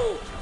Oh!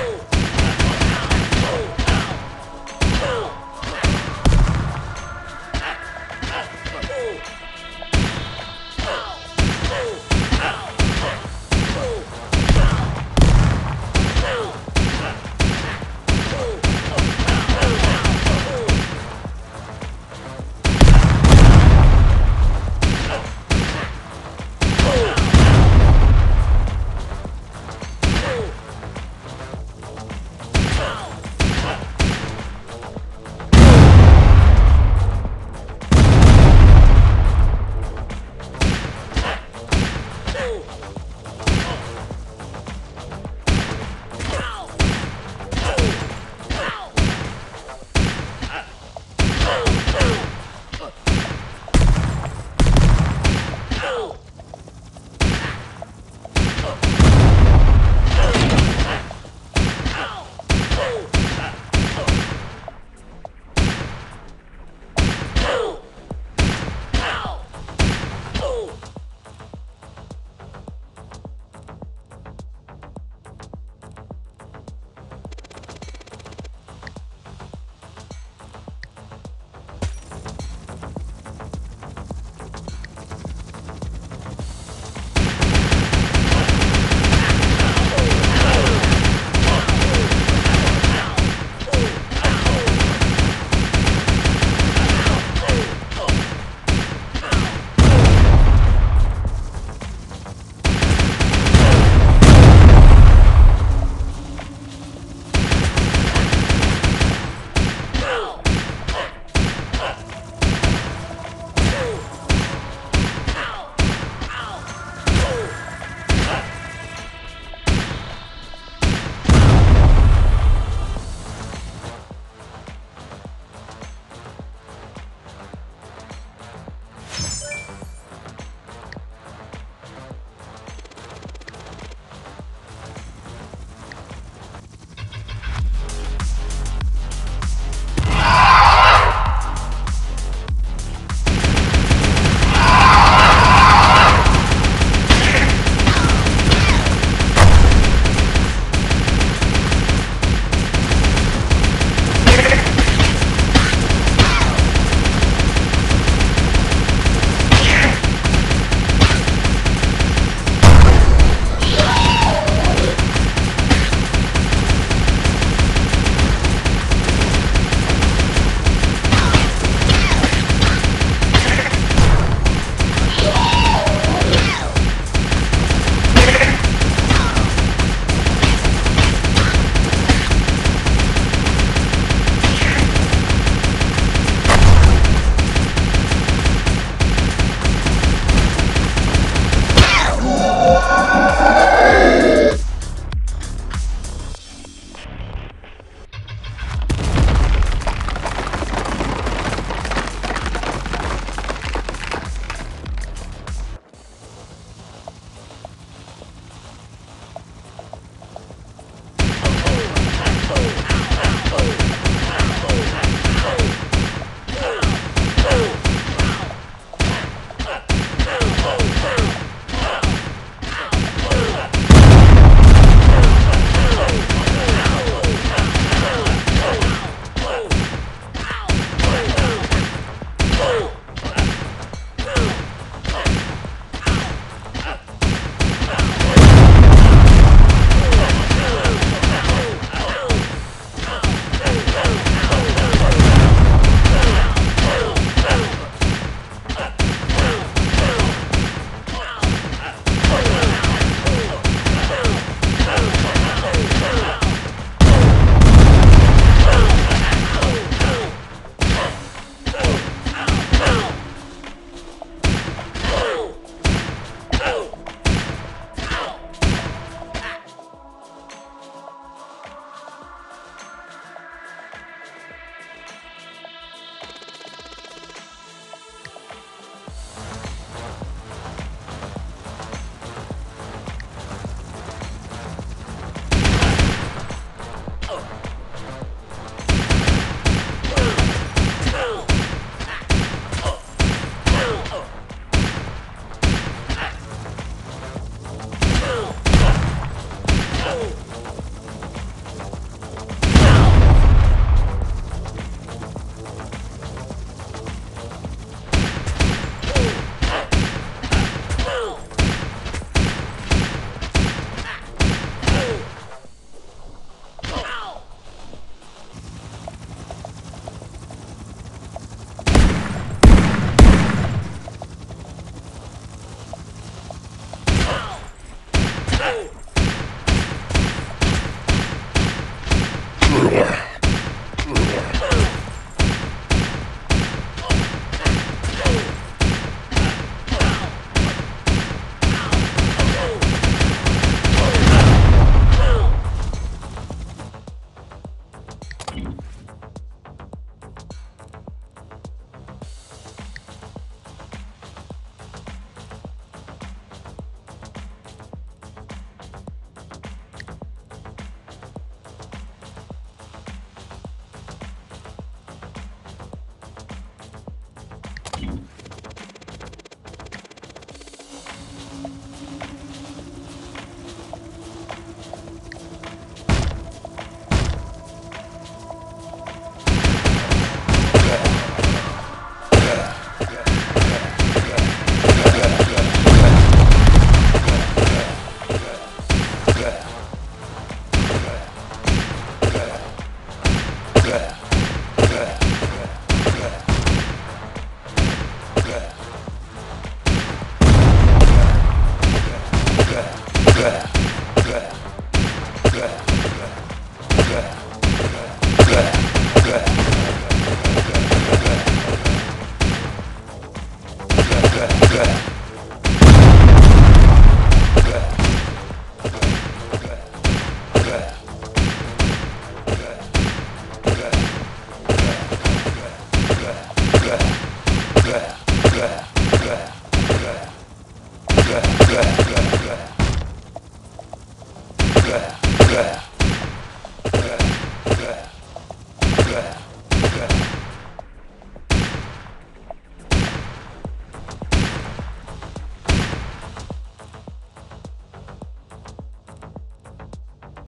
Woo!